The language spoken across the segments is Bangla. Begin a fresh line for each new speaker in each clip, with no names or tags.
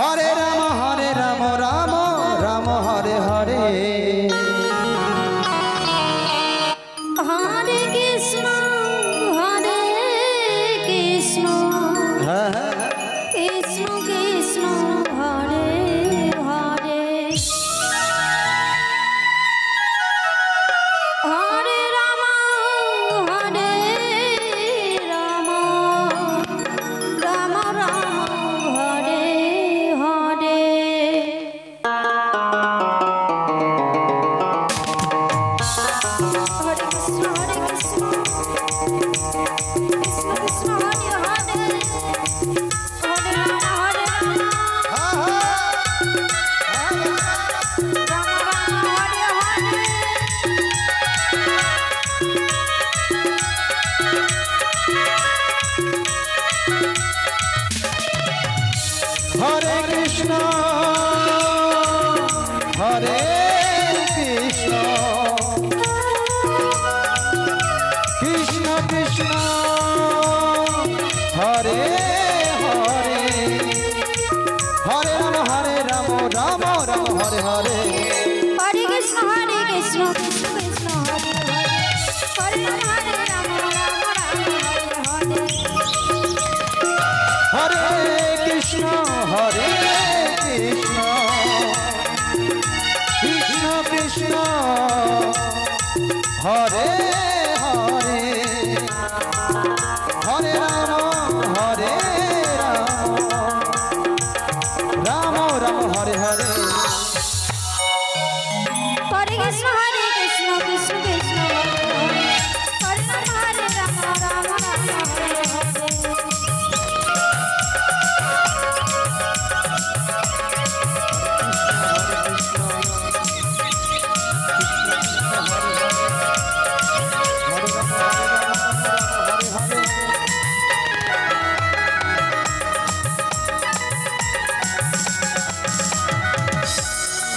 Hare Ram Hare Ram Ram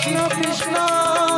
Krishna Krishna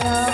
Sarah.